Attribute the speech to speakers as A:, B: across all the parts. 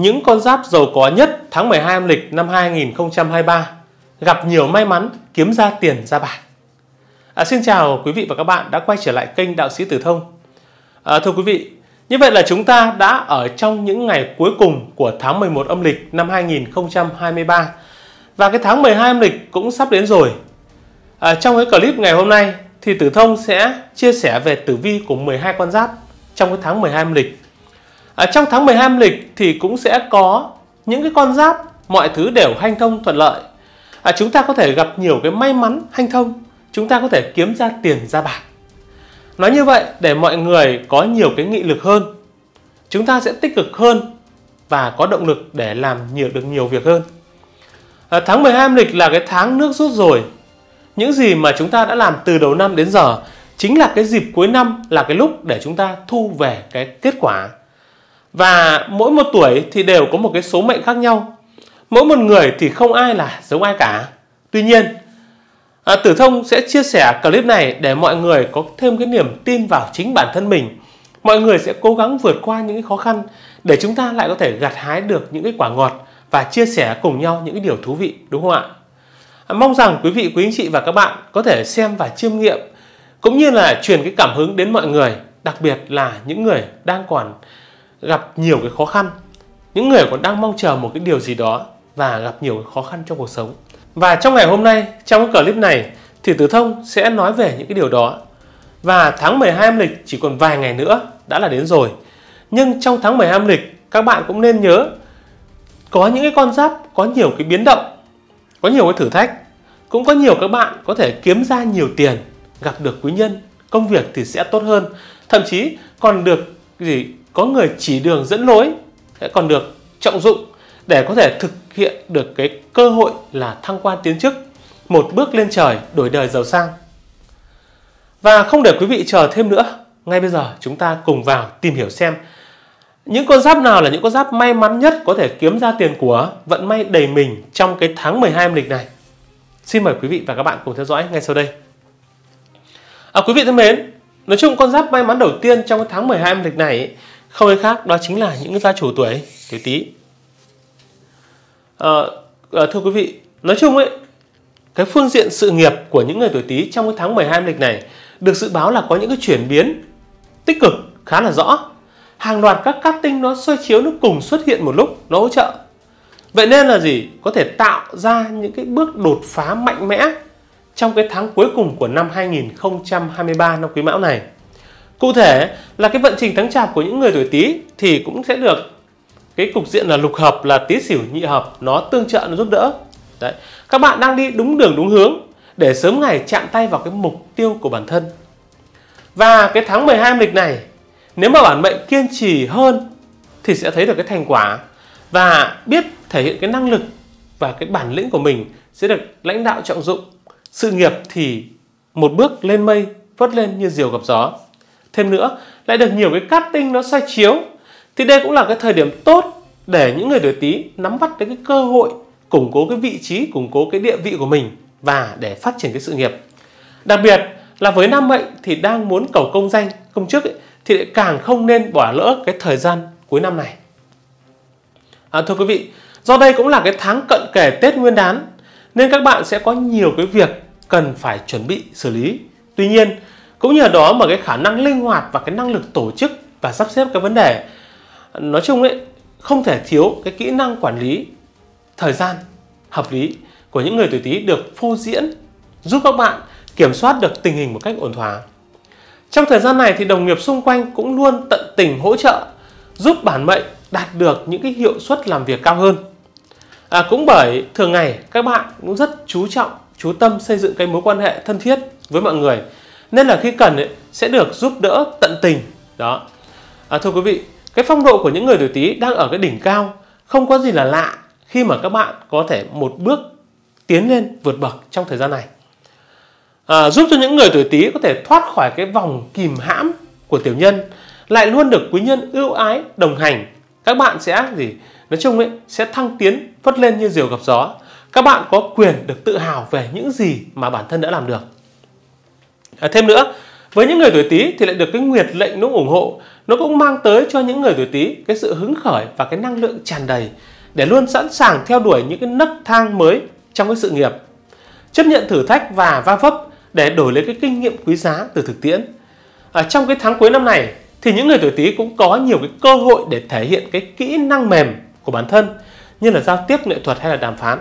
A: những con giáp giàu có nhất tháng 12 âm lịch năm 2023 gặp nhiều may mắn kiếm ra tiền ra bạc. À, xin chào quý vị và các bạn đã quay trở lại kênh Đạo sĩ Tử Thông. À, thưa quý vị, như vậy là chúng ta đã ở trong những ngày cuối cùng của tháng 11 âm lịch năm 2023 và cái tháng 12 âm lịch cũng sắp đến rồi. À, trong cái clip ngày hôm nay thì Tử Thông sẽ chia sẻ về tử vi của 12 con giáp trong cái tháng 12 âm lịch ở trong tháng 12 âm lịch thì cũng sẽ có những cái con giáp mọi thứ đều hanh thông thuận lợi. À, chúng ta có thể gặp nhiều cái may mắn hanh thông, chúng ta có thể kiếm ra tiền ra bạc. Nói như vậy để mọi người có nhiều cái nghị lực hơn, chúng ta sẽ tích cực hơn và có động lực để làm nhiều được nhiều việc hơn. À, tháng 12 âm lịch là cái tháng nước rút rồi. Những gì mà chúng ta đã làm từ đầu năm đến giờ chính là cái dịp cuối năm là cái lúc để chúng ta thu về cái kết quả. Và mỗi một tuổi thì đều có một cái số mệnh khác nhau. Mỗi một người thì không ai là giống ai cả. Tuy nhiên, à, Tử Thông sẽ chia sẻ clip này để mọi người có thêm cái niềm tin vào chính bản thân mình. Mọi người sẽ cố gắng vượt qua những cái khó khăn để chúng ta lại có thể gặt hái được những cái quả ngọt và chia sẻ cùng nhau những cái điều thú vị đúng không ạ? À, mong rằng quý vị, quý anh chị và các bạn có thể xem và chiêm nghiệm cũng như là truyền cái cảm hứng đến mọi người, đặc biệt là những người đang còn gặp nhiều cái khó khăn, những người còn đang mong chờ một cái điều gì đó và gặp nhiều cái khó khăn trong cuộc sống. Và trong ngày hôm nay, trong cái clip này thì Tử Thông sẽ nói về những cái điều đó. Và tháng 12 âm lịch chỉ còn vài ngày nữa đã là đến rồi. Nhưng trong tháng 12 âm lịch các bạn cũng nên nhớ có những cái con giáp có nhiều cái biến động, có nhiều cái thử thách, cũng có nhiều các bạn có thể kiếm ra nhiều tiền, gặp được quý nhân, công việc thì sẽ tốt hơn, thậm chí còn được gì có người chỉ đường dẫn lối, sẽ còn được trọng dụng để có thể thực hiện được cái cơ hội là thăng quan tiến chức, một bước lên trời đổi đời giàu sang. Và không để quý vị chờ thêm nữa, ngay bây giờ chúng ta cùng vào tìm hiểu xem những con giáp nào là những con giáp may mắn nhất có thể kiếm ra tiền của vận may đầy mình trong cái tháng 12 âm lịch này. Xin mời quý vị và các bạn cùng theo dõi ngay sau đây. À, quý vị thân mến, nói chung con giáp may mắn đầu tiên trong cái tháng 12 âm lịch này không ai khác đó chính là những gia chủ tuổi tuổi Tý. À, à, thưa quý vị, nói chung ấy cái phương diện sự nghiệp của những người tuổi Tý trong cái tháng 12 âm lịch này được dự báo là có những cái chuyển biến tích cực khá là rõ. Hàng loạt các cát tinh nó soi chiếu nó cùng xuất hiện một lúc nó hỗ trợ. Vậy nên là gì? Có thể tạo ra những cái bước đột phá mạnh mẽ trong cái tháng cuối cùng của năm 2023 năm quý mão này cụ thể là cái vận trình tháng chạp của những người tuổi tý thì cũng sẽ được cái cục diện là lục hợp là tý xỉu nhị hợp, nó tương trợ, nó giúp đỡ Đấy. các bạn đang đi đúng đường, đúng hướng để sớm ngày chạm tay vào cái mục tiêu của bản thân và cái tháng 12 âm lịch này, nếu mà bản mệnh kiên trì hơn thì sẽ thấy được cái thành quả và biết thể hiện cái năng lực và cái bản lĩnh của mình sẽ được lãnh đạo trọng dụng. Sự nghiệp thì một bước lên mây vớt lên như diều gặp gió. Thêm nữa, lại được nhiều cái cát tinh nó soi chiếu thì đây cũng là cái thời điểm tốt để những người tuổi Tý nắm bắt được cái cơ hội củng cố cái vị trí, củng cố cái địa vị của mình và để phát triển cái sự nghiệp. Đặc biệt là với nam mệnh thì đang muốn cầu công danh, công chức ấy, thì lại càng không nên bỏ lỡ cái thời gian cuối năm này. À, thưa quý vị, do đây cũng là cái tháng cận kề Tết Nguyên đán nên các bạn sẽ có nhiều cái việc cần phải chuẩn bị xử lý. Tuy nhiên, cũng nhờ đó mà cái khả năng linh hoạt và cái năng lực tổ chức và sắp xếp cái vấn đề nói chung ấy không thể thiếu cái kỹ năng quản lý thời gian hợp lý của những người tuổi Tý được phô diễn giúp các bạn kiểm soát được tình hình một cách ổn thỏa. Trong thời gian này thì đồng nghiệp xung quanh cũng luôn tận tình hỗ trợ giúp bản mệnh đạt được những cái hiệu suất làm việc cao hơn. À, cũng bởi thường ngày các bạn cũng rất chú trọng, chú tâm xây dựng cái mối quan hệ thân thiết với mọi người. Nên là khi cần ấy, sẽ được giúp đỡ tận tình. Đó. À, thưa quý vị, cái phong độ của những người tuổi Tý đang ở cái đỉnh cao, không có gì là lạ khi mà các bạn có thể một bước tiến lên vượt bậc trong thời gian này à, giúp cho những người tuổi Tý có thể thoát khỏi cái vòng kìm hãm của tiểu nhân lại luôn được quý nhân ưu ái đồng hành các bạn sẽ gì nói chung ấy sẽ thăng tiến phất lên như diều gặp gió các bạn có quyền được tự hào về những gì mà bản thân đã làm được à, thêm nữa với những người tuổi Tý thì lại được cái nguyệt lệnh nó ủng hộ. Nó cũng mang tới cho những người tuổi Tý cái sự hứng khởi và cái năng lượng tràn đầy để luôn sẵn sàng theo đuổi những cái nấc thang mới trong cái sự nghiệp. Chấp nhận thử thách và va vấp để đổi lấy cái kinh nghiệm quý giá từ thực tiễn. Ở trong cái tháng cuối năm này thì những người tuổi Tý cũng có nhiều cái cơ hội để thể hiện cái kỹ năng mềm của bản thân như là giao tiếp nghệ thuật hay là đàm phán.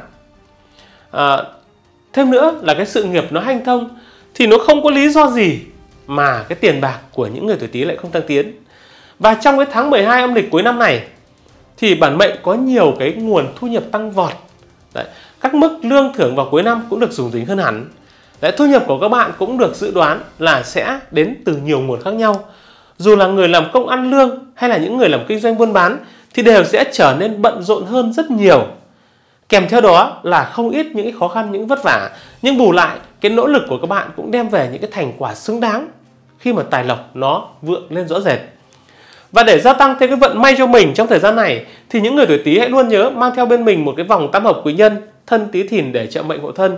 A: À, thêm nữa là cái sự nghiệp nó hanh thông thì nó không có lý do gì mà cái tiền bạc của những người tuổi Tý lại không tăng tiến. Và trong cái tháng 12 âm lịch cuối năm này thì bản mệnh có nhiều cái nguồn thu nhập tăng vọt. Đấy, các mức lương thưởng vào cuối năm cũng được dùng dính hơn hẳn. Đấy, thu nhập của các bạn cũng được dự đoán là sẽ đến từ nhiều nguồn khác nhau. Dù là người làm công ăn lương hay là những người làm kinh doanh buôn bán thì đều sẽ trở nên bận rộn hơn rất nhiều kèm theo đó là không ít những cái khó khăn những vất vả nhưng bù lại cái nỗ lực của các bạn cũng đem về những cái thành quả xứng đáng khi mà tài lộc nó vượng lên rõ rệt và để gia tăng thêm cái vận may cho mình trong thời gian này thì những người tuổi Tý hãy luôn nhớ mang theo bên mình một cái vòng tam hợp quý nhân thân Tý Thìn để trợ mệnh hộ thân.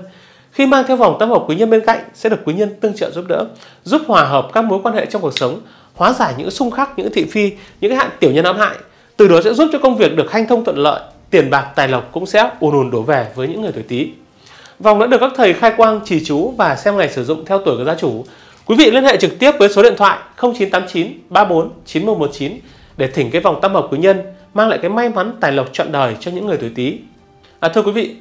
A: Khi mang theo vòng tam hợp quý nhân bên cạnh sẽ được quý nhân tương trợ giúp đỡ, giúp hòa hợp các mối quan hệ trong cuộc sống, hóa giải những xung khắc, những thị phi, những hạn tiểu nhân ám hại. Từ đó sẽ giúp cho công việc được hanh thông thuận lợi, tiền bạc tài lộc cũng sẽ ùn ùn đổ về với những người tuổi Tý. Vòng đã được các thầy khai quang trì chú và xem ngày sử dụng theo tuổi của gia chủ. Quý vị liên hệ trực tiếp với số điện thoại 0989 34 9119 để thỉnh cái vòng tam hợp quý nhân mang lại cái may mắn tài lộc trọn đời cho những người tuổi Tý. À, thưa quý vị,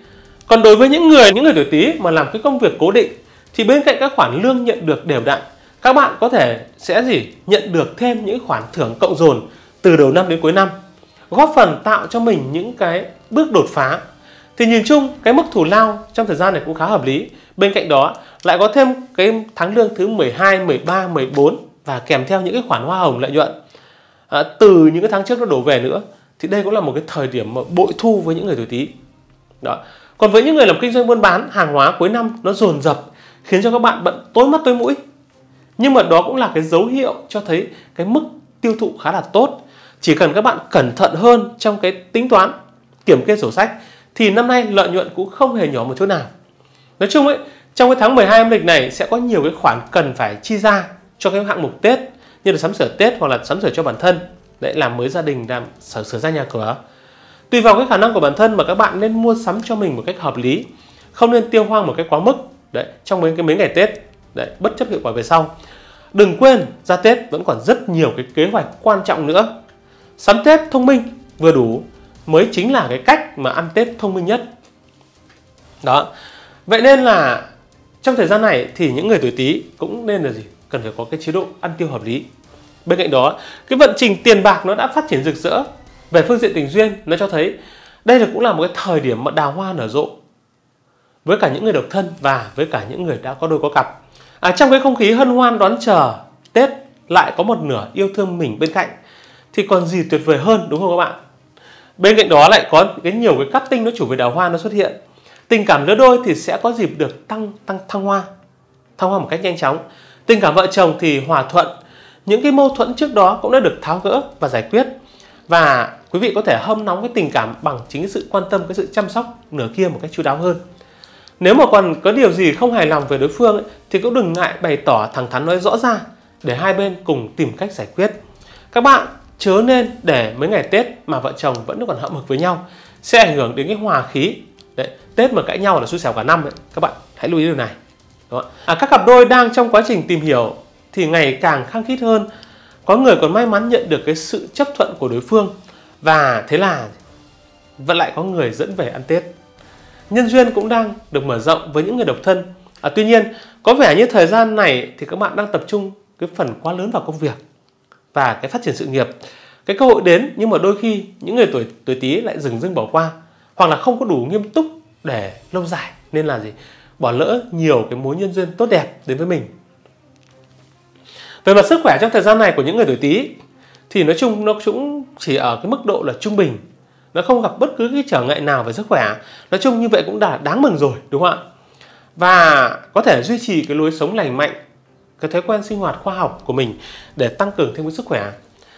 A: còn đối với những người những người tuổi Tý mà làm cái công việc cố định thì bên cạnh các khoản lương nhận được đều đặn, các bạn có thể sẽ gì nhận được thêm những khoản thưởng cộng dồn từ đầu năm đến cuối năm, góp phần tạo cho mình những cái bước đột phá. Thì nhìn chung cái mức thù lao trong thời gian này cũng khá hợp lý. Bên cạnh đó lại có thêm cái tháng lương thứ 12, 13, 14 và kèm theo những cái khoản hoa hồng lợi nhuận à, từ những cái tháng trước nó đổ về nữa thì đây cũng là một cái thời điểm mà bội thu với những người tuổi Tý. Đó. Còn với những người làm kinh doanh buôn bán hàng hóa cuối năm nó dồn dập khiến cho các bạn bận tối mắt tối mũi. Nhưng mà đó cũng là cái dấu hiệu cho thấy cái mức tiêu thụ khá là tốt. Chỉ cần các bạn cẩn thận hơn trong cái tính toán, kiểm kê sổ sách thì năm nay lợi nhuận cũng không hề nhỏ một chút nào. Nói chung ấy, trong cái tháng 12 âm lịch này sẽ có nhiều cái khoản cần phải chi ra cho cái hạng mục Tết như là sắm sửa Tết hoặc là sắm sửa cho bản thân. Để làm mới gia đình làm sửa sửa ra nhà cửa. Tùy vào cái khả năng của bản thân mà các bạn nên mua sắm cho mình một cách hợp lý không nên tiêu hoang một cách quá mức. Đấy trong mấy cái mấy ngày Tết đấy bất chấp hiệu quả về sau. Đừng quên ra Tết vẫn còn rất nhiều cái kế hoạch quan trọng nữa sắm Tết thông minh vừa đủ mới chính là cái cách mà ăn Tết thông minh nhất. Đó vậy nên là trong thời gian này thì những người tuổi Tý cũng nên là gì? Cần phải có cái chế độ ăn tiêu hợp lý. Bên cạnh đó cái vận trình tiền bạc nó đã phát triển rực rỡ về phương diện tình duyên nó cho thấy đây là cũng là một cái thời điểm mà đào hoa nở rộ với cả những người độc thân và với cả những người đã có đôi có cặp. À, trong cái không khí hân hoan đón chờ tết lại có một nửa yêu thương mình bên cạnh thì còn gì tuyệt vời hơn đúng không các bạn? Bên cạnh đó lại có cái nhiều cái cắt tinh nó chủ về đào hoa nó xuất hiện. Tình cảm lứa đôi thì sẽ có dịp được tăng tăng thăng hoa. Thăng hoa một cách nhanh chóng. Tình cảm vợ chồng thì hòa thuận. Những cái mâu thuẫn trước đó cũng đã được tháo gỡ và giải quyết. Và quý vị có thể hâm nóng cái tình cảm bằng chính sự quan tâm cái sự chăm sóc nửa kia một cách chú đáo hơn. Nếu mà còn có điều gì không hài lòng về đối phương ấy, thì cũng đừng ngại bày tỏ thẳng thắn nói rõ ra để hai bên cùng tìm cách giải quyết. Các bạn chớ nên để mấy ngày tết mà vợ chồng vẫn còn hậm hực với nhau sẽ ảnh hưởng đến cái hòa khí. Đấy, tết mà cãi nhau là xui xẻo cả năm đấy các bạn hãy lưu ý điều này Đó. À, các cặp đôi đang trong quá trình tìm hiểu thì ngày càng khăng khít hơn. Có người còn may mắn nhận được cái sự chấp thuận của đối phương và thế là vẫn lại có người dẫn về ăn tết. Nhân duyên cũng đang được mở rộng với những người độc thân. À, tuy nhiên có vẻ như thời gian này thì các bạn đang tập trung cái phần quá lớn vào công việc và cái phát triển sự nghiệp cái cơ hội đến nhưng mà đôi khi những người tuổi tuổi tý lại dừng dưng bỏ qua hoặc là không có đủ nghiêm túc để lâu dài nên là gì bỏ lỡ nhiều cái mối nhân duyên tốt đẹp đến với mình về mặt sức khỏe trong thời gian này của những người tuổi Tý thì nói chung nó cũng chỉ ở cái mức độ là trung bình. Nó không gặp bất cứ cái trở ngại nào về sức khỏe. Nói chung như vậy cũng đã đáng mừng rồi, đúng không ạ? Và có thể duy trì cái lối sống lành mạnh, cái thói quen sinh hoạt khoa học của mình để tăng cường thêm cái sức khỏe.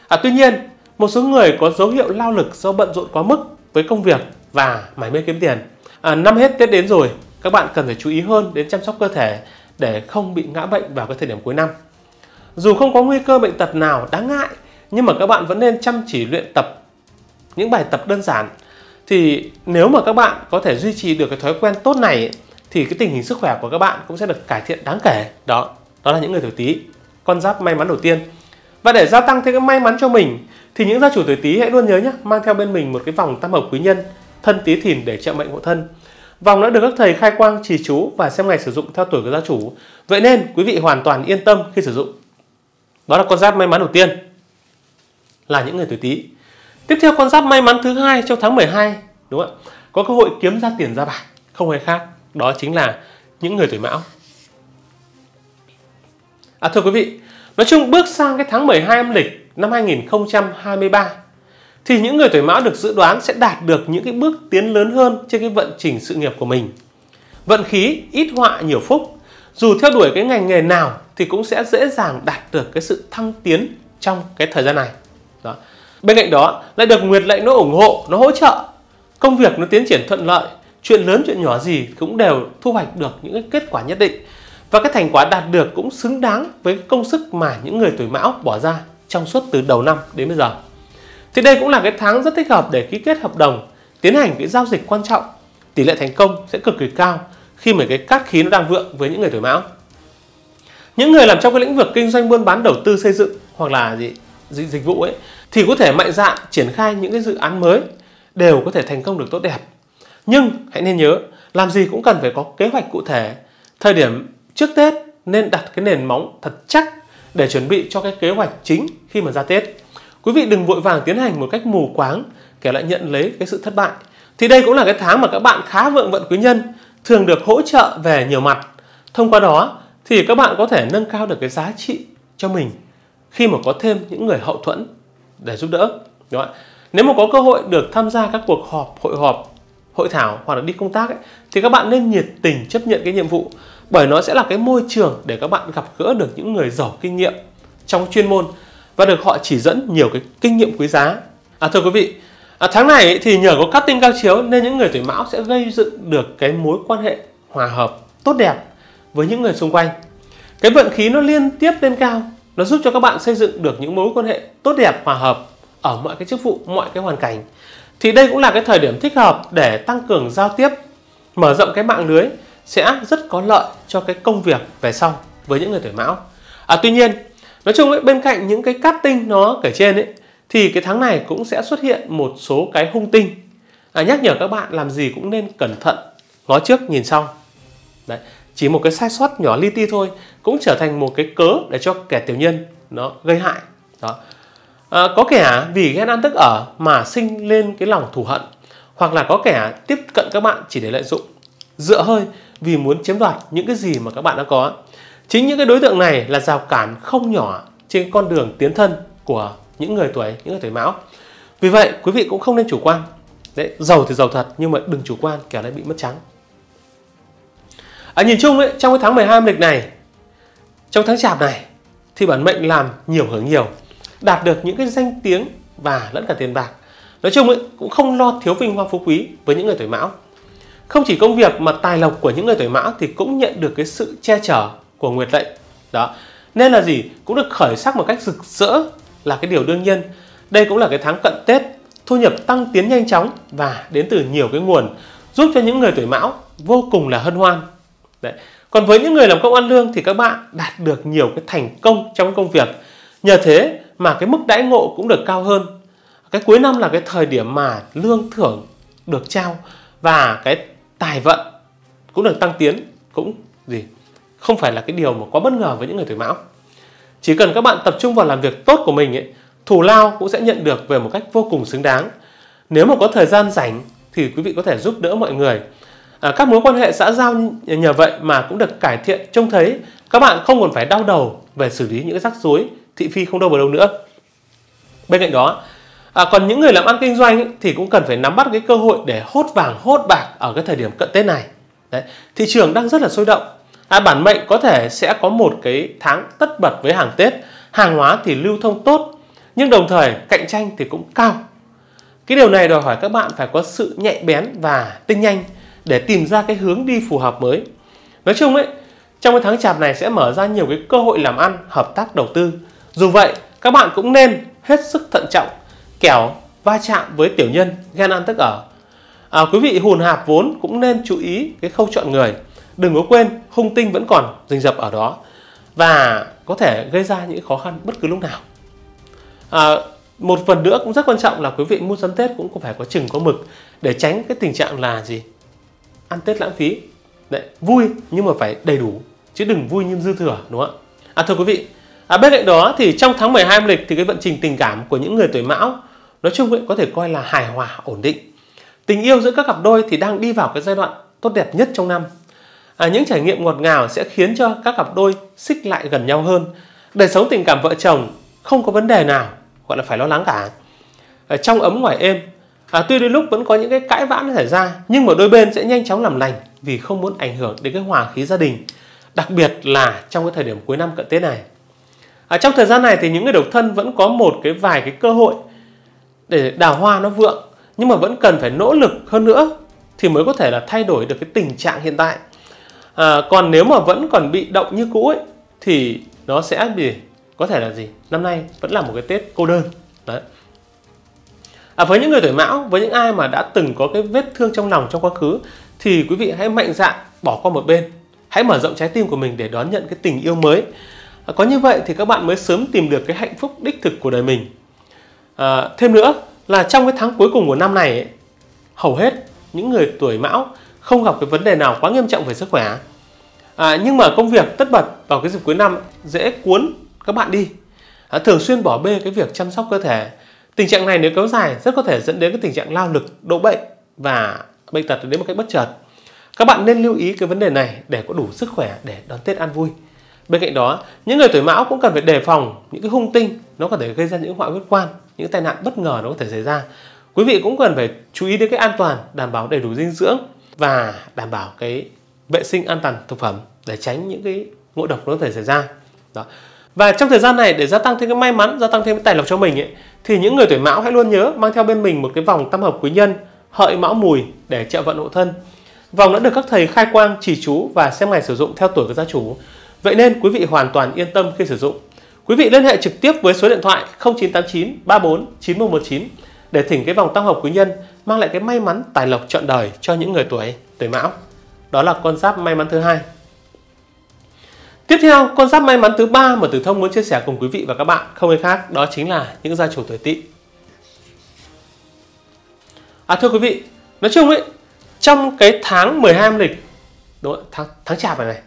A: À, tuy nhiên, một số người có dấu hiệu lao lực do bận rộn quá mức với công việc và mải mê kiếm tiền. À, năm hết Tết đến rồi, các bạn cần phải chú ý hơn đến chăm sóc cơ thể để không bị ngã bệnh vào cái thời điểm cuối năm. dù không có nguy cơ bệnh tật nào đáng ngại nhưng mà các bạn vẫn nên chăm chỉ luyện tập những bài tập đơn giản thì nếu mà các bạn có thể duy trì được cái thói quen tốt này thì cái tình hình sức khỏe của các bạn cũng sẽ được cải thiện đáng kể đó đó là những người tuổi tý con giáp may mắn đầu tiên. Và để gia tăng thêm cái may mắn cho mình, thì những gia chủ tuổi tý hãy luôn nhớ nhé mang theo bên mình một cái vòng tam hợp quý nhân, thân tý thìn để trợ mệnh hộ thân. Vòng đã được các thầy khai quang, trì chú và xem ngày sử dụng theo tuổi của gia chủ. Vậy nên quý vị hoàn toàn yên tâm khi sử dụng. Đó là con giáp may mắn đầu tiên là những người tuổi tý tiếp theo con giáp may mắn thứ hai trong tháng 12 đúng không ạ? Có cơ hội kiếm ra tiền ra bạc không hề khác. Đó chính là những người tuổi mão à thưa quý vị, nói chung bước sang cái tháng 12 âm lịch năm 2023 thì những người tuổi mão được dự đoán sẽ đạt được những cái bước tiến lớn hơn trên cái vận trình sự nghiệp của mình. Vận khí ít họa nhiều phúc, dù theo đuổi cái ngành nghề nào thì cũng sẽ dễ dàng đạt được cái sự thăng tiến trong cái thời gian này. Đó. bên cạnh đó, lại được nguyệt lệnh nó ủng hộ, nó hỗ trợ. Công việc nó tiến triển thuận lợi, chuyện lớn chuyện nhỏ gì cũng đều thu hoạch được những cái kết quả nhất định và cái thành quả đạt được cũng xứng đáng với công sức mà những người tuổi mão bỏ ra trong suốt từ đầu năm đến bây giờ. Thì đây cũng là cái tháng rất thích hợp để ký kết hợp đồng tiến hành cái giao dịch quan trọng. Tỷ lệ thành công sẽ cực kỳ cao khi mà cái cát khí nó đang vượng với những người tuổi mão. Những người làm trong cái lĩnh vực kinh doanh buôn bán đầu tư xây dựng hoặc là gì dịch, dịch vụ ấy thì có thể mạnh dạn triển khai những cái dự án mới đều có thể thành công được tốt đẹp. Nhưng hãy nên nhớ làm gì cũng cần phải có kế hoạch cụ thể thời điểm trước tết nên đặt cái nền móng thật chắc để chuẩn bị cho cái kế hoạch chính khi mà ra tết. Quý vị đừng vội vàng tiến hành một cách mù quáng kẻ lại nhận lấy cái sự thất bại. Thì đây cũng là cái tháng mà các bạn khá vượng vận quý nhân thường được hỗ trợ về nhiều mặt. Thông qua đó thì các bạn có thể nâng cao được cái giá trị cho mình khi mà có thêm những người hậu thuẫn để giúp đỡ. Đúng không? nếu mà có cơ hội được tham gia các cuộc họp hội họp hội thảo hoặc là đi công tác ấy, thì các bạn nên nhiệt tình chấp nhận cái nhiệm vụ bởi nó sẽ là cái môi trường để các bạn gặp gỡ được những người giàu kinh nghiệm trong chuyên môn và được họ chỉ dẫn nhiều cái kinh nghiệm quý giá. À thưa quý vị, à, tháng này thì nhờ có cutting tinh cao chiếu nên những người tuổi mão sẽ gây dựng được cái mối quan hệ hòa hợp tốt đẹp với những người xung quanh. Cái vận khí nó liên tiếp lên cao, nó giúp cho các bạn xây dựng được những mối quan hệ tốt đẹp hòa hợp ở mọi cái chức vụ, mọi cái hoàn cảnh. Thì đây cũng là cái thời điểm thích hợp để tăng cường giao tiếp, mở rộng cái mạng lưới sẽ rất có lợi cho cái công việc về sau với những người tuổi mão. À, tuy nhiên nói chung ấy, bên cạnh những cái cát tinh nó kể trên ấy thì cái tháng này cũng sẽ xuất hiện một số cái hung tinh à, nhắc nhở các bạn làm gì cũng nên cẩn thận ngó trước nhìn sau Đấy. chỉ một cái sai sót nhỏ li ti thôi cũng trở thành một cái cớ để cho kẻ tiểu nhân nó gây hại đó à, có kẻ vì ghen ăn tức ở mà sinh lên cái lòng thù hận hoặc là có kẻ tiếp cận các bạn chỉ để lợi dụng dựa hơi vì muốn chiếm đoạt những cái gì mà các bạn đã có Chính những cái đối tượng này là rào cản không nhỏ trên con đường tiến thân của những người tuổi những người tuổi mão. Vì vậy quý vị cũng không nên chủ quan. Đấy, giàu thì giàu thật nhưng mà đừng chủ quan kẻo lại bị mất trắng. À, nhìn chung ấy, trong cái tháng 12 âm lịch này, trong tháng chạp này thì bản mệnh làm nhiều hưởng nhiều, đạt được những cái danh tiếng và lẫn cả tiền bạc. Nói chung ấy, cũng không lo thiếu vinh hoa phú quý với những người tuổi mão. Không chỉ công việc mà tài lộc của những người tuổi mão thì cũng nhận được cái sự che chở của nguyệt lệnh đó. Nên là gì? Cũng được khởi sắc một cách rực rỡ là cái điều đương nhiên. Đây cũng là cái tháng cận tết, thu nhập tăng tiến nhanh chóng và đến từ nhiều cái nguồn, giúp cho những người tuổi mão vô cùng là hân hoan. Đấy. còn với những người làm công ăn lương thì các bạn đạt được nhiều cái thành công trong công việc. Nhờ thế mà cái mức đãi ngộ cũng được cao hơn. Cái cuối năm là cái thời điểm mà lương thưởng được trao và cái tài vận cũng được tăng tiến cũng gì không phải là cái điều mà quá bất ngờ với những người tuổi mão. Chỉ cần các bạn tập trung vào làm việc tốt của mình ấy, thù lao cũng sẽ nhận được về một cách vô cùng xứng đáng. Nếu mà có thời gian rảnh thì quý vị có thể giúp đỡ mọi người. À, các mối quan hệ xã giao nhờ vậy mà cũng được cải thiện trông thấy các bạn không còn phải đau đầu về xử lý những rắc rối thị phi không đâu vào đâu nữa. Bên cạnh đó à, còn những người làm ăn kinh doanh ấy, thì cũng cần phải nắm bắt cái cơ hội để hốt vàng hốt bạc ở cái thời điểm cận tết này Đấy, thị trường đang rất là sôi động à, bản mệnh có thể sẽ có một cái tháng tất bật với hàng Tết, hàng hóa thì lưu thông tốt, nhưng đồng thời cạnh tranh thì cũng cao. Cái điều này đòi hỏi các bạn phải có sự nhạy bén và tinh nhanh để tìm ra cái hướng đi phù hợp mới. Nói chung ấy trong cái tháng chạp này sẽ mở ra nhiều cái cơ hội làm ăn, hợp tác đầu tư. Dù vậy, các bạn cũng nên hết sức thận trọng, kẻo va chạm với tiểu nhân, ghen ăn tức ở. À, quý vị hùn hạp vốn cũng nên chú ý cái khâu chọn người. Đừng có quên hung tinh vẫn còn rình rập ở đó và có thể gây ra những khó khăn bất cứ lúc nào. À, một phần nữa cũng rất quan trọng là quý vị mua sắm Tết cũng phải có chừng có mực để tránh cái tình trạng là gì ăn Tết lãng phí Đấy, vui nhưng mà phải đầy đủ chứ đừng vui nhưng dư thừa đúng không ạ à, thưa quý vị à, bên cạnh đó thì trong tháng 12 âm lịch thì cái vận trình tình cảm của những người tuổi mão nói chung ấy, có thể coi là hài hòa ổn định. Tình yêu giữa các cặp đôi thì đang đi vào cái giai đoạn tốt đẹp nhất trong năm. À, những trải nghiệm ngọt ngào sẽ khiến cho các cặp đôi xích lại gần nhau hơn. Đời sống tình cảm vợ chồng không có vấn đề nào gọi là phải lo lắng cả. À, trong ấm ngoài êm à, tuy đôi lúc vẫn có những cái cãi vã xảy ra nhưng mà đôi bên sẽ nhanh chóng làm lành vì không muốn ảnh hưởng đến cái hòa khí gia đình đặc biệt là trong cái thời điểm cuối năm cận tết này. À, trong thời gian này thì những người độc thân vẫn có một cái vài cái cơ hội để đào hoa nó vượng nhưng mà vẫn cần phải nỗ lực hơn nữa thì mới có thể là thay đổi được cái tình trạng hiện tại. À, còn nếu mà vẫn còn bị động như cũ ấy thì nó sẽ bị có thể là gì? Năm nay vẫn là một cái tết cô đơn. Đấy. À, với những người tuổi mão với những ai mà đã từng có cái vết thương trong lòng trong quá khứ thì quý vị hãy mạnh dạn bỏ qua một bên. Hãy mở rộng trái tim của mình để đón nhận cái tình yêu mới. À, có như vậy thì các bạn mới sớm tìm được cái hạnh phúc đích thực của đời mình à, thêm nữa là trong cái tháng cuối cùng của năm này ấy, hầu hết những người tuổi mão không gặp cái vấn đề nào quá nghiêm trọng về sức khỏe. À, nhưng mà công việc tất bật vào cái dịp cuối năm dễ cuốn các bạn đi. À, thường xuyên bỏ bê cái việc chăm sóc cơ thể. Tình trạng này nếu kéo dài rất có thể dẫn đến cái tình trạng lao lực độ bệnh và bệnh tật đến một cách bất chợt. Các bạn nên lưu ý cái vấn đề này để có đủ sức khỏe để đón tết an vui bên cạnh đó những người tuổi mão cũng cần phải đề phòng những cái hung tinh nó có thể gây ra những họa huyết quan những tai nạn bất ngờ nó có thể xảy ra. Quý vị cũng cần phải chú ý đến cái an toàn đảm bảo đầy đủ dinh dưỡng và đảm bảo cái vệ sinh an toàn thực phẩm để tránh những cái ngộ độc nó có thể xảy ra. Đó. Và trong thời gian này để gia tăng thêm cái may mắn gia tăng thêm cái tài lộc cho mình ấy, thì những người tuổi mão hãy luôn nhớ mang theo bên mình một cái vòng tam hợp quý nhân hợi mão mùi để trợ vận hộ thân. Vòng đã được các thầy khai quang chỉ chú và xem ngày sử dụng theo tuổi của gia chủ vậy nên quý vị hoàn toàn yên tâm khi sử dụng quý vị liên hệ trực tiếp với số điện thoại 0989 34 9119 để thỉnh cái vòng tam hợp quý nhân mang lại cái may mắn tài lộc trọn đời cho những người tuổi tuổi mão đó là con giáp may mắn thứ hai Tiếp theo, con giáp may mắn thứ ba mà Tử Thông muốn chia sẻ cùng quý vị và các bạn không ai khác, đó chính là những gia chủ tuổi Tỵ. À thưa quý vị, nói chung ấy, trong cái tháng 12 âm lịch, đúng không? tháng tháng chạp này này,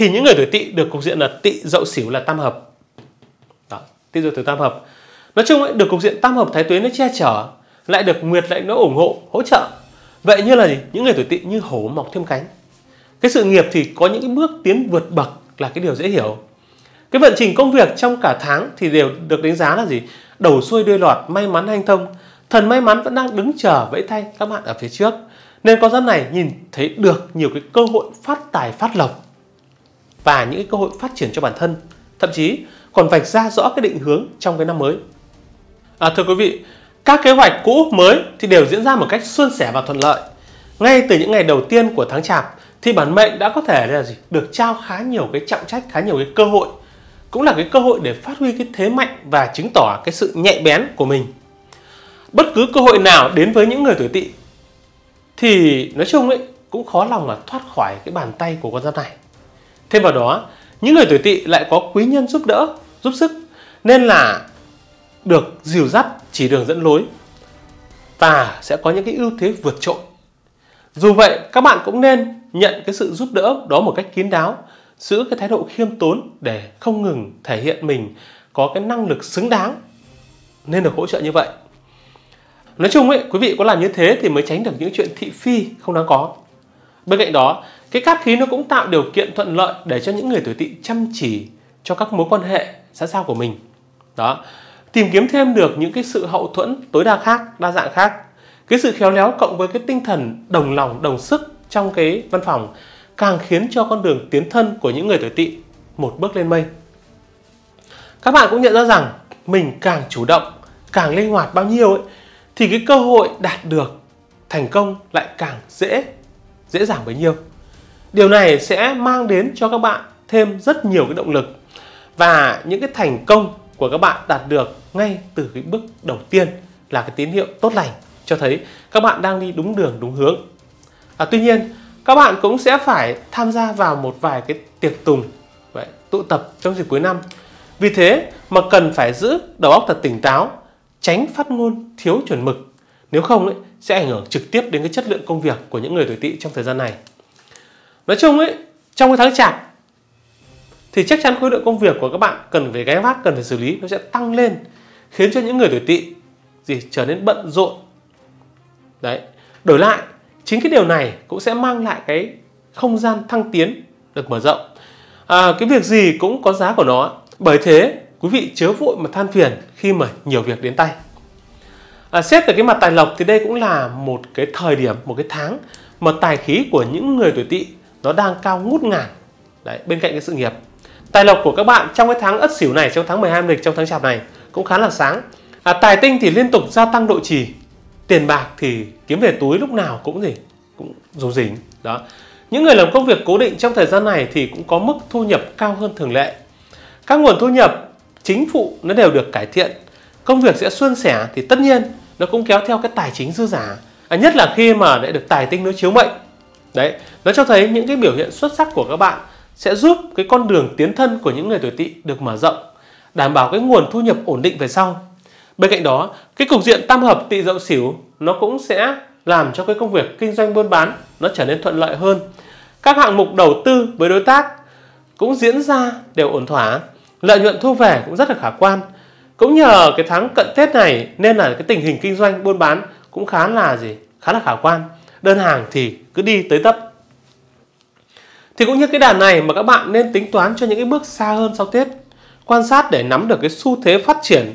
A: thì những người tuổi Tỵ được cục diện là Tỵ Dậu xỉu là tam hợp. Đó, Tỵ Dậu từ tam hợp. Nói chung ấy, được cục diện tam hợp thái tuế nó che chở, lại được nguyệt lại nó ủng hộ, hỗ trợ. Vậy như là gì? Những người tuổi Tỵ như hổ mọc thêm cánh. Cái sự nghiệp thì có những cái bước tiến vượt bậc là cái điều dễ hiểu cái vận trình công việc trong cả tháng thì đều được đánh giá là gì đầu xuôi đuôi lọt may mắn hanh thông thần may mắn vẫn đang đứng chờ vẫy tay các bạn ở phía trước nên con giáp này nhìn thấy được nhiều cái cơ hội phát tài phát lộc và những cơ hội phát triển cho bản thân thậm chí còn vạch ra rõ cái định hướng trong cái năm mới. À, thưa quý vị các kế hoạch cũ mới thì đều diễn ra một cách suôn sẻ và thuận lợi. Ngay từ những ngày đầu tiên của tháng chạp thì bản mệnh đã có thể là gì? Được trao khá nhiều cái trọng trách khá nhiều cái cơ hội cũng là cái cơ hội để phát huy cái thế mạnh và chứng tỏ cái sự nhạy bén của mình. Bất cứ cơ hội nào đến với những người tuổi tỵ thì nói chung ấy cũng khó lòng mà thoát khỏi cái bàn tay của con giáp này thêm vào đó, những người tuổi tỵ lại có quý nhân giúp đỡ, giúp sức, nên là được dìu dắt chỉ đường dẫn lối và sẽ có những cái ưu thế vượt trội. Dù vậy, các bạn cũng nên nhận cái sự giúp đỡ đó một cách kín đáo, giữ cái thái độ khiêm tốn để không ngừng thể hiện mình có cái năng lực xứng đáng nên được hỗ trợ như vậy. Nói chung ấy, quý vị có làm như thế thì mới tránh được những chuyện thị phi không đáng có. Bên cạnh đó cái cát khí nó cũng tạo điều kiện thuận lợi để cho những người tuổi tỵ chăm chỉ cho các mối quan hệ xã giao của mình đó tìm kiếm thêm được những cái sự hậu thuẫn tối đa khác đa dạng khác cái sự khéo léo cộng với cái tinh thần đồng lòng đồng sức trong cái văn phòng càng khiến cho con đường tiến thân của những người tuổi tỵ một bước lên mây. Các bạn cũng nhận ra rằng mình càng chủ động, càng linh hoạt bao nhiêu ấy, thì cái cơ hội đạt được thành công lại càng dễ, dễ dàng bấy nhiêu. Điều này sẽ mang đến cho các bạn thêm rất nhiều cái động lực và những cái thành công của các bạn đạt được ngay từ cái bước đầu tiên là cái tín hiệu tốt lành cho thấy các bạn đang đi đúng đường đúng hướng. À, tuy nhiên các bạn cũng sẽ phải tham gia vào một vài cái tiệc tùng vậy tụ tập trong dịp cuối năm. Vì thế mà cần phải giữ đầu óc thật tỉnh táo, tránh phát ngôn thiếu chuẩn mực. Nếu không ấy, sẽ ảnh hưởng trực tiếp đến cái chất lượng công việc của những người tuổi tỵ trong thời gian này. Nói chung ấy, trong cái tháng chạp thì chắc chắn khối lượng công việc của các bạn cần phải gánh vác, cần phải xử lý nó sẽ tăng lên khiến cho những người tuổi tỵ gì trở nên bận rộn. Đấy, đổi lại chính cái điều này cũng sẽ mang lại cái không gian thăng tiến được mở rộng. À, cái việc gì cũng có giá của nó. Bởi thế, quý vị chớ vội mà than phiền khi mà nhiều việc đến tay. À, xét về cái mặt tài lộc thì đây cũng là một cái thời điểm, một cái tháng mà tài khí của những người tuổi tỵ nó đang cao ngút ngàn Đấy, bên cạnh cái sự nghiệp. Tài lộc của các bạn trong cái tháng Ất Sửu này, trong tháng 12 âm lịch, trong tháng Chạp này cũng khá là sáng. À, tài tinh thì liên tục gia tăng độ trì, tiền bạc thì kiếm về túi lúc nào cũng gì cũng dù dính. Đó. Những người làm công việc cố định trong thời gian này thì cũng có mức thu nhập cao hơn thường lệ. Các nguồn thu nhập chính phụ nó đều được cải thiện, công việc sẽ suôn sẻ thì tất nhiên nó cũng kéo theo cái tài chính dư giả. À, nhất là khi mà lại được tài tinh nó chiếu mệnh. Đấy, nó cho thấy những cái biểu hiện xuất sắc của các bạn sẽ giúp cái con đường tiến thân của những người tuổi tỵ được mở rộng, đảm bảo cái nguồn thu nhập ổn định về sau. Bên cạnh đó, cái cục diện tam hợp tỵ dậu xỉu nó cũng sẽ làm cho cái công việc kinh doanh buôn bán nó trở nên thuận lợi hơn. Các hạng mục đầu tư với đối tác cũng diễn ra đều ổn thỏa, lợi nhuận thu về cũng rất là khả quan. Cũng nhờ cái tháng cận Tết này nên là cái tình hình kinh doanh buôn bán cũng khá là gì? Khá là khả quan. Đơn hàng thì cứ đi tới tấp. Thì cũng như cái đàn này mà các bạn nên tính toán cho những cái bước xa hơn sau Tết. Quan sát để nắm được cái xu thế phát triển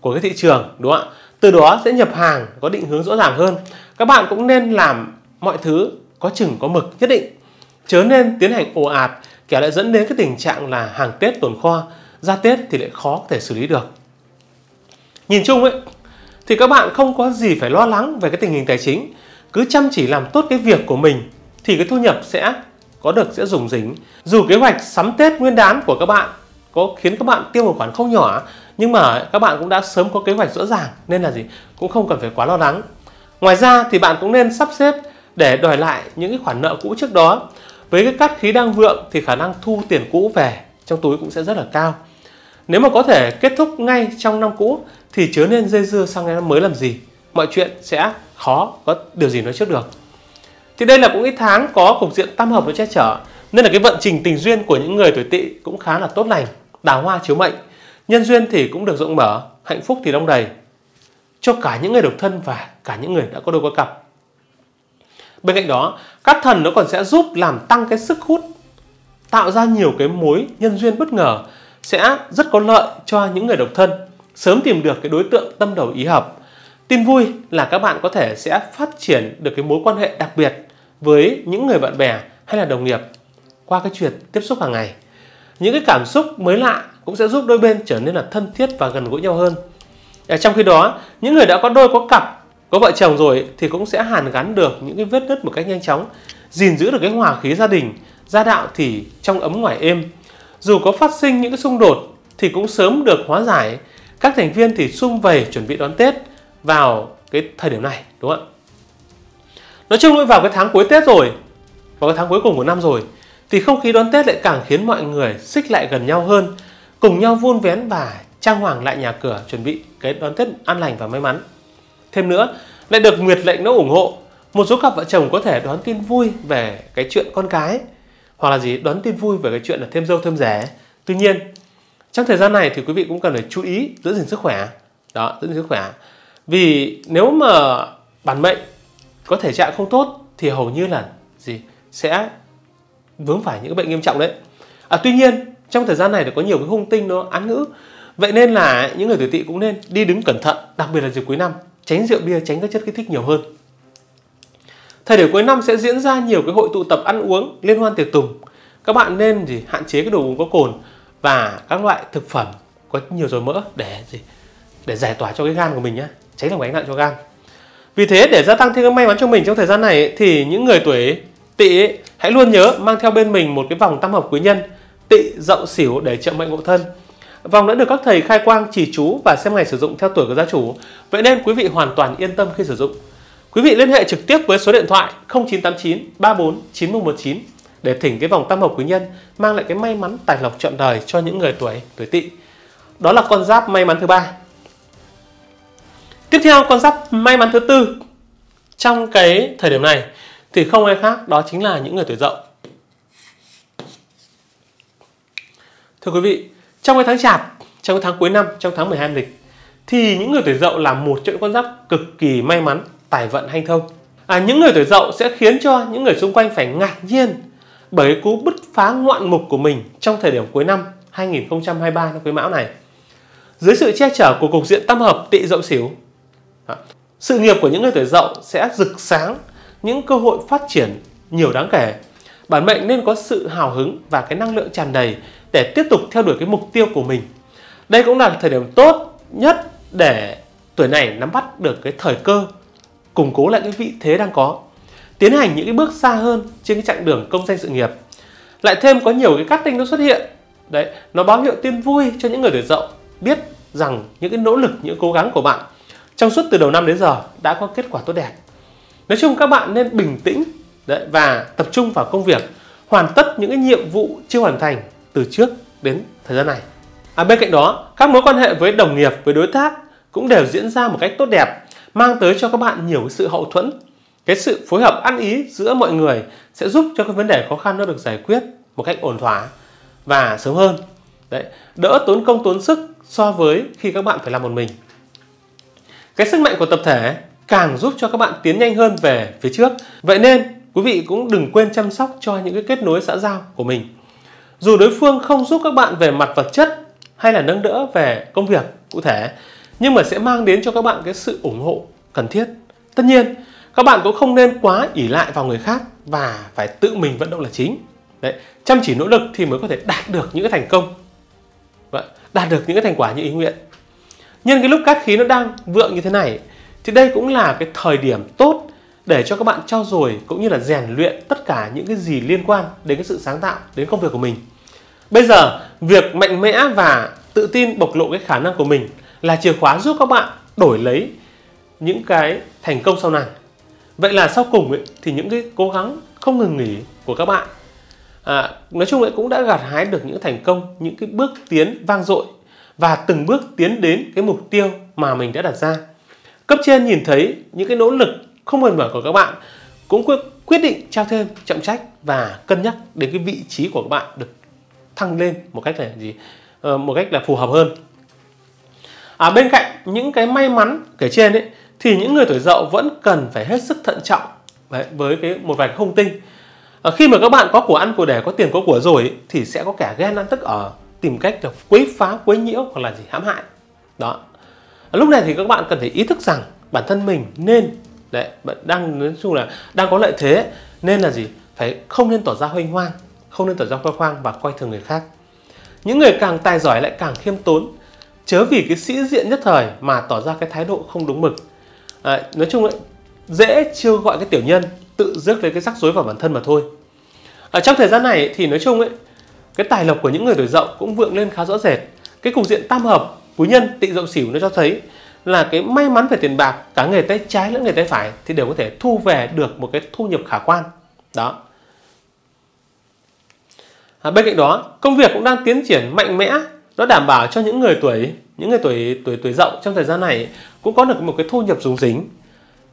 A: của cái thị trường đúng không ạ? Từ đó sẽ nhập hàng có định hướng rõ ràng hơn. Các bạn cũng nên làm mọi thứ có chừng có mực nhất định. Chớ nên tiến hành ồ ạt kẻ lại dẫn đến cái tình trạng là hàng Tết tồn kho, ra Tết thì lại khó có thể xử lý được. Nhìn chung ấy thì các bạn không có gì phải lo lắng về cái tình hình tài chính, cứ chăm chỉ làm tốt cái việc của mình, thì cái thu nhập sẽ có được sẽ dùng dính. Dù kế hoạch sắm Tết Nguyên đán của các bạn có khiến các bạn tiêu một khoản không nhỏ, nhưng mà các bạn cũng đã sớm có kế hoạch rõ ràng, nên là gì cũng không cần phải quá lo lắng. Ngoài ra thì bạn cũng nên sắp xếp để đòi lại những cái khoản nợ cũ trước đó. Với cái cát khí đang vượng thì khả năng thu tiền cũ về trong túi cũng sẽ rất là cao. Nếu mà có thể kết thúc ngay trong năm cũ thì chớ nên dây dưa sang năm mới làm gì. Mọi chuyện sẽ khó có điều gì nói trước được. Thì đây là cũng cái tháng có cục diện tam hợp nó che chở nên là cái vận trình tình duyên của những người tuổi tỵ cũng khá là tốt lành, đào hoa chiếu mệnh. Nhân duyên thì cũng được rộng mở, hạnh phúc thì đông đầy cho cả những người độc thân và cả những người đã có đôi có cặp. Bên cạnh đó, các thần nó còn sẽ giúp làm tăng cái sức hút, tạo ra nhiều cái mối nhân duyên bất ngờ sẽ rất có lợi cho những người độc thân sớm tìm được cái đối tượng tâm đầu ý hợp. Tin vui là các bạn có thể sẽ phát triển được cái mối quan hệ đặc biệt với những người bạn bè hay là đồng nghiệp qua cái chuyện tiếp xúc hàng ngày. Những cái cảm xúc mới lạ cũng sẽ giúp đôi bên trở nên là thân thiết và gần gũi nhau hơn. Ở trong khi đó, những người đã có đôi có cặp, có vợ chồng rồi thì cũng sẽ hàn gắn được những cái vết nứt một cách nhanh chóng, gìn giữ được cái hòa khí gia đình, gia đạo thì trong ấm ngoài êm. Dù có phát sinh những cái xung đột thì cũng sớm được hóa giải. Các thành viên thì sum vầy chuẩn bị đón Tết vào cái thời điểm này, đúng không ạ? Nói chung vào cái tháng cuối Tết rồi, vào cái tháng cuối cùng của năm rồi thì không khí đón Tết lại càng khiến mọi người xích lại gần nhau hơn, cùng nhau vun vén và trang hoàng lại nhà cửa chuẩn bị cái đón Tết an lành và may mắn. Thêm nữa, lại được Nguyệt lệnh nó ủng hộ, một số cặp vợ chồng có thể đón tin vui về cái chuyện con cái hoặc là gì đón tin vui về cái chuyện là thêm dâu thêm rẻ. Tuy nhiên, trong thời gian này thì quý vị cũng cần phải chú ý giữ gìn sức khỏe. Đó, giữ gìn sức khỏe. Vì nếu mà bản mệnh có thể trạng không tốt thì hầu như là gì sẽ vướng phải những bệnh nghiêm trọng đấy. À, tuy nhiên trong thời gian này thì có nhiều cái hung tinh nó án ngữ Vậy nên là những người tuổi tỵ cũng nên đi đứng cẩn thận, đặc biệt là dịp cuối năm, tránh rượu bia, tránh các chất kích thích nhiều hơn. Thời điểm cuối năm sẽ diễn ra nhiều cái hội tụ tập ăn uống, liên hoan tiệc tùng. Các bạn nên gì hạn chế cái đồ uống có cồn và các loại thực phẩm có nhiều dầu mỡ để gì để giải tỏa cho cái gan của mình nhé, tránh làm gánh nặng cho gan. Vì thế, để gia tăng thêm cái may mắn cho mình trong thời gian này, thì những người tuổi tỵ hãy luôn nhớ mang theo bên mình một cái vòng tam hợp quý nhân, tỵ dậu xỉu để trợ mệnh ngộ thân. Vòng đã được các thầy khai quang chỉ chú và xem ngày sử dụng theo tuổi của gia chủ. Vậy nên quý vị hoàn toàn yên tâm khi sử dụng. Quý vị liên hệ trực tiếp với số điện thoại 0989 34 9119 để thỉnh cái vòng tam hợp quý nhân mang lại cái may mắn tài lộc trọn đời cho những người tuổi tuổi tỵ. Đó là con giáp may mắn thứ ba. Tiếp theo con giáp may mắn thứ tư trong cái thời điểm này thì không ai khác đó chính là những người tuổi dậu. Thưa quý vị, trong cái tháng chạp, trong cái tháng cuối năm, trong tháng 12 âm lịch thì những người tuổi dậu là một trong những con giáp cực kỳ may mắn, tài vận hanh thông. À, những người tuổi dậu sẽ khiến cho những người xung quanh phải ngạc nhiên bởi cú bứt phá ngoạn mục của mình trong thời điểm cuối năm 2023 năm quý mão này. Dưới sự che chở của cục diện tam hợp tỵ dậu xỉu, sự nghiệp của những người tuổi dậu sẽ rực sáng những cơ hội phát triển nhiều đáng kể. Bản mệnh nên có sự hào hứng và cái năng lượng tràn đầy để tiếp tục theo đuổi cái mục tiêu của mình. Đây cũng là thời điểm tốt nhất để tuổi này nắm bắt được cái thời cơ, củng cố lại cái vị thế đang có, tiến hành những cái bước xa hơn trên cái chặng đường công danh sự nghiệp. Lại thêm có nhiều cái cắt tinh nó xuất hiện. Đấy, nó báo hiệu tin vui cho những người tuổi dậu biết rằng những cái nỗ lực, những cố gắng của bạn trong suốt từ đầu năm đến giờ đã có kết quả tốt đẹp. Nói chung các bạn nên bình tĩnh đấy, và tập trung vào công việc, hoàn tất những cái nhiệm vụ chưa hoàn thành từ trước đến thời gian này. À, bên cạnh đó, các mối quan hệ với đồng nghiệp, với đối tác cũng đều diễn ra một cách tốt đẹp, mang tới cho các bạn nhiều sự hậu thuẫn. Cái sự phối hợp ăn ý giữa mọi người sẽ giúp cho cái vấn đề khó khăn nó được giải quyết một cách ổn thỏa và sớm hơn. Đấy, đỡ tốn công tốn sức so với khi các bạn phải làm một mình. Cái sức mạnh của tập thể càng giúp cho các bạn tiến nhanh hơn về phía trước. Vậy nên quý vị cũng đừng quên chăm sóc cho những cái kết nối xã giao của mình. Dù đối phương không giúp các bạn về mặt vật chất hay là nâng đỡ về công việc cụ thể, nhưng mà sẽ mang đến cho các bạn cái sự ủng hộ cần thiết. Tất nhiên, các bạn cũng không nên quá ỉ lại vào người khác và phải tự mình vận động là chính. Đấy, chăm chỉ nỗ lực thì mới có thể đạt được những cái thành công. Vâng Vậy, đạt được những cái thành quả như ý nguyện. Nhân cái lúc cát khí nó đang vượng như thế này thì đây cũng là cái thời điểm tốt để cho các bạn trau dồi cũng như là rèn luyện tất cả những cái gì liên quan đến cái sự sáng tạo, đến công việc của mình. Bây giờ, việc mạnh mẽ và tự tin bộc lộ cái khả năng của mình là chìa khóa giúp các bạn đổi lấy những cái thành công sau này. Vậy là sau cùng ấy, thì những cái cố gắng không ngừng nghỉ của các bạn à, nói chung ấy cũng đã gặt hái được những thành công, những cái bước tiến vang dội và từng bước tiến đến cái mục tiêu mà mình đã đặt ra. Cấp trên nhìn thấy những cái nỗ lực không mệt mỏi của các bạn cũng quyết định trao thêm trọng trách và cân nhắc đến cái vị trí của các bạn được thăng lên một cách là gì? Ờ, một cách là phù hợp hơn. À, bên cạnh những cái may mắn kể trên ấy thì những người tuổi dậu vẫn cần phải hết sức thận trọng Đấy, với cái một vài hung tinh. À, khi mà các bạn có của ăn của để có tiền có của rồi ấy, thì sẽ có kẻ ghen ăn tức ở tìm cách là quấy phá quấy nhiễu hoặc là gì hãm hại. Đó. Lúc này thì các bạn cần phải ý thức rằng bản thân mình nên đấy bạn đang nói chung là đang có lợi thế nên là gì? Phải không nên tỏ ra huênh hoang không nên tỏ ra khoe khoang và coi thường người khác. Những người càng tài giỏi lại càng khiêm tốn chớ vì cái sĩ diện nhất thời mà tỏ ra cái thái độ không đúng mực. À, nói chung ấy, dễ chưa gọi cái tiểu nhân tự rước lấy cái rắc rối vào bản thân mà thôi. Ở trong thời gian này thì nói chung ấy cái tài lộc của những người tuổi dậu cũng vượng lên khá rõ rệt. Cái cục diện tam hợp quý nhân tị dậu xỉu nó cho thấy là cái may mắn về tiền bạc cả người tay trái lẫn người tay phải thì đều có thể thu về được một cái thu nhập khả quan. Đó. À, bên cạnh đó công việc cũng đang tiến triển mạnh mẽ nó đảm bảo cho những người tuổi những người tuổi tuổi tuổi dậu trong thời gian này cũng có được một cái thu nhập dùng dính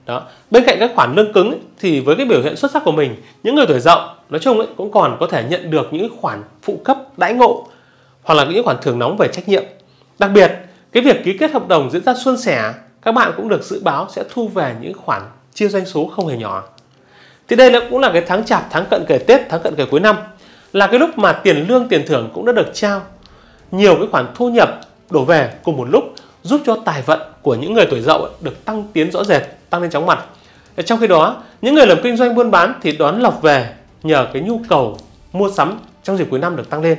A: đó. Bên cạnh các khoản lương cứng ấy, thì với cái biểu hiện xuất sắc của mình những người tuổi dậu nói chung ấy, cũng còn có thể nhận được những khoản phụ cấp đãi ngộ hoặc là những khoản thưởng nóng về trách nhiệm. Đặc biệt cái việc ký kết hợp đồng diễn ra suôn sẻ các bạn cũng được dự báo sẽ thu về những khoản chia doanh số không hề nhỏ. Thì đây là cũng là cái tháng chạp tháng cận kề tết tháng cận kề cuối năm là cái lúc mà tiền lương tiền thưởng cũng đã được trao. Nhiều cái khoản thu nhập đổ về cùng một lúc giúp cho tài vận của những người tuổi dậu được tăng tiến rõ rệt tăng lên chóng mặt. Trong khi đó những người làm kinh doanh buôn bán thì đón lọc về nhờ cái nhu cầu mua sắm trong dịp cuối năm được tăng lên.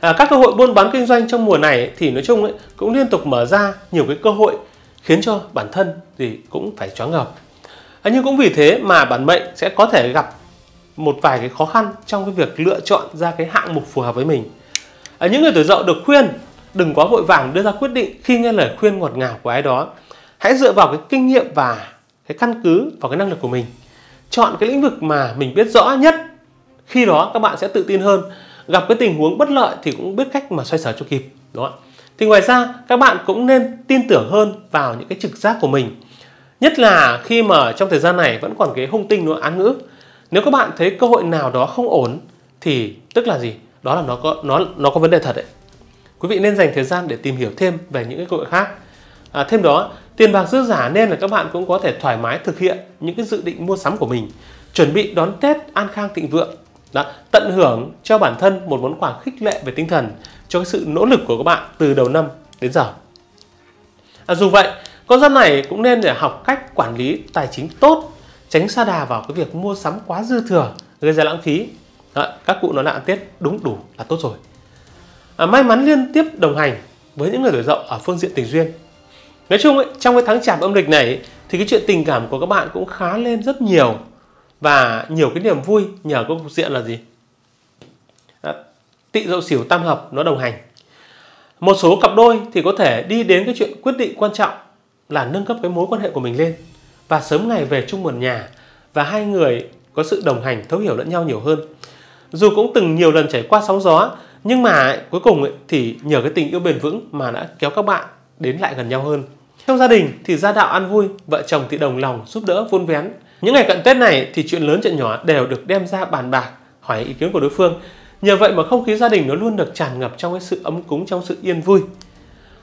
A: À, các cơ hội buôn bán kinh doanh trong mùa này thì nói chung ấy, cũng liên tục mở ra nhiều cái cơ hội khiến cho bản thân thì cũng phải choáng ngợp. À, nhưng cũng vì thế mà bản mệnh sẽ có thể gặp một vài cái khó khăn trong cái việc lựa chọn ra cái hạng mục phù hợp với mình. À, những người tuổi dậu được khuyên đừng quá vội vàng đưa ra quyết định khi nghe lời khuyên ngọt ngào của ai đó. Hãy dựa vào cái kinh nghiệm và cái căn cứ vào cái năng lực của mình. Chọn cái lĩnh vực mà mình biết rõ nhất. Khi đó các bạn sẽ tự tin hơn. Gặp cái tình huống bất lợi thì cũng biết cách mà xoay sở cho kịp. Đúng không? Thì ngoài ra, các bạn cũng nên tin tưởng hơn vào những cái trực giác của mình. Nhất là khi mà trong thời gian này vẫn còn cái hung tinh nó án ngữ. Nếu các bạn thấy cơ hội nào đó không ổn thì tức là gì? Đó là nó có, nó nó có vấn đề thật đấy. Quý vị nên dành thời gian để tìm hiểu thêm về những cái cơ hội khác. À, thêm đó, tiền bạc dư giả nên là các bạn cũng có thể thoải mái thực hiện những cái dự định mua sắm của mình, chuẩn bị đón Tết an khang thịnh vượng, đó, tận hưởng cho bản thân một món quà khích lệ về tinh thần cho cái sự nỗ lực của các bạn từ đầu năm đến giờ. À, dù vậy, con giáp này cũng nên để học cách quản lý tài chính tốt, tránh xa đà vào cái việc mua sắm quá dư thừa gây ra lãng phí. Đó, các cụ nói là ăn Tết đúng đủ là tốt rồi. À, may mắn liên tiếp đồng hành với những người tuổi dậu ở phương diện tình duyên. Nói chung ấy, trong cái tháng chạp âm lịch này thì cái chuyện tình cảm của các bạn cũng khá lên rất nhiều và nhiều cái niềm vui nhờ có cục diện là gì? à, tị dậu xỉu tam hợp nó đồng hành. Một số cặp đôi thì có thể đi đến cái chuyện quyết định quan trọng là nâng cấp cái mối quan hệ của mình lên và sớm ngày về chung một nhà và hai người có sự đồng hành thấu hiểu lẫn nhau nhiều hơn. Dù cũng từng nhiều lần trải qua sóng gió nhưng mà cuối cùng ấy, thì nhờ cái tình yêu bền vững mà đã kéo các bạn đến lại gần nhau hơn. Trong gia đình thì gia đạo ăn vui, vợ chồng thì đồng lòng giúp đỡ vun vén. Những ngày cận Tết này thì chuyện lớn chuyện nhỏ đều được đem ra bàn bạc, hỏi ý kiến của đối phương. Nhờ vậy mà không khí gia đình nó luôn được tràn ngập trong cái sự ấm cúng, trong sự yên vui.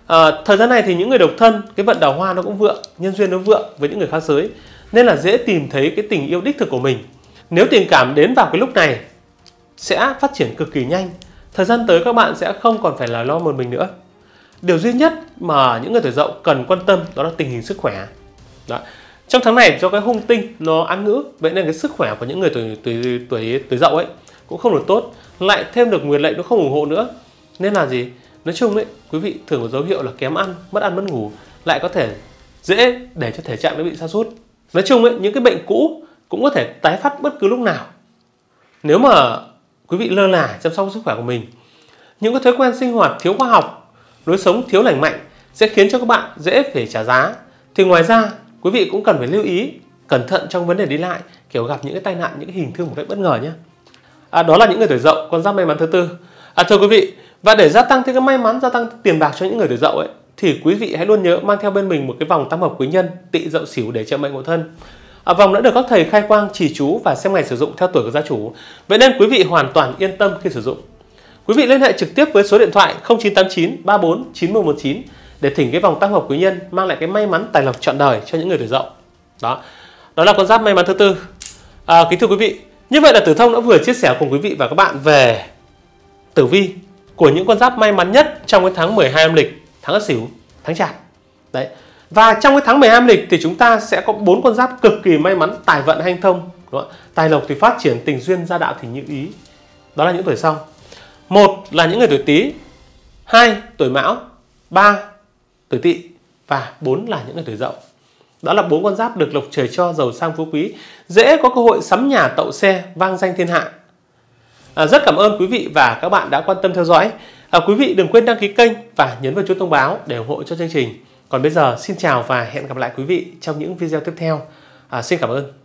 A: À, thời gian này thì những người độc thân, cái vận đào hoa nó cũng vượng, nhân duyên nó vượng với những người khác giới. Nên là dễ tìm thấy cái tình yêu đích thực của mình. Nếu tình cảm đến vào cái lúc này sẽ phát triển cực kỳ nhanh. Thời gian tới các bạn sẽ không còn phải là lo một mình nữa. Điều duy nhất mà những người tuổi dậu cần quan tâm đó là tình hình sức khỏe. Đó. Trong tháng này do cái hung tinh nó ăn ngữ, vậy nên cái sức khỏe của những người tuổi tuổi tuổi tuổi dậu ấy cũng không được tốt, lại thêm được nguyệt lệnh nó không ủng hộ nữa. Nên là gì? Nói chung ấy, quý vị thường có dấu hiệu là kém ăn, mất ăn mất ngủ, lại có thể dễ để cho thể trạng nó bị sa sút. Nói chung ấy, những cái bệnh cũ cũng có thể tái phát bất cứ lúc nào. Nếu mà quý vị lơ là chăm sóc sức khỏe của mình, những cái thói quen sinh hoạt thiếu khoa học, lối sống thiếu lành mạnh sẽ khiến cho các bạn dễ phải trả giá. Thì ngoài ra, quý vị cũng cần phải lưu ý cẩn thận trong vấn đề đi lại, kiểu gặp những cái tai nạn, những cái hình thương một cách bất ngờ nhé. À, đó là những người tuổi dậu, con giáp may mắn thứ tư. À, thưa quý vị, và để gia tăng thêm cái may mắn, gia tăng tiền bạc cho những người tuổi dậu ấy, thì quý vị hãy luôn nhớ mang theo bên mình một cái vòng tam hợp quý nhân tị dậu xỉu để trợ mệnh hộ thân. À, vòng đã được các thầy khai quang chỉ chú và xem ngày sử dụng theo tuổi của gia chủ. Vậy nên quý vị hoàn toàn yên tâm khi sử dụng. Quý vị liên hệ trực tiếp với số điện thoại 0989 34 9119 để thỉnh cái vòng tam hợp quý nhân mang lại cái may mắn tài lộc trọn đời cho những người tuổi dậu. Đó. Đó là con giáp may mắn thứ tư. À, kính thưa quý vị, như vậy là Tử Thông đã vừa chia sẻ cùng quý vị và các bạn về tử vi của những con giáp may mắn nhất trong cái tháng 12 âm lịch, tháng Ất Sửu, tháng Chạp. Đấy. Và trong cái tháng 12 âm lịch thì chúng ta sẽ có bốn con giáp cực kỳ may mắn tài vận hanh thông, đúng không? tài lộc thì phát triển, tình duyên gia đạo thì như ý. Đó là những tuổi sau. Một là những người tuổi Tý, hai tuổi Mão, ba tuổi Tỵ và bốn là những người tuổi Dậu. Đó là bốn con giáp được lộc trời cho giàu sang phú quý, dễ có cơ hội sắm nhà tậu xe vang danh thiên hạ. À, rất cảm ơn quý vị và các bạn đã quan tâm theo dõi. À, quý vị đừng quên đăng ký kênh và nhấn vào chuông thông báo để ủng hộ cho chương trình. Còn bây giờ xin chào và hẹn gặp lại quý vị trong những video tiếp theo. À, xin cảm ơn.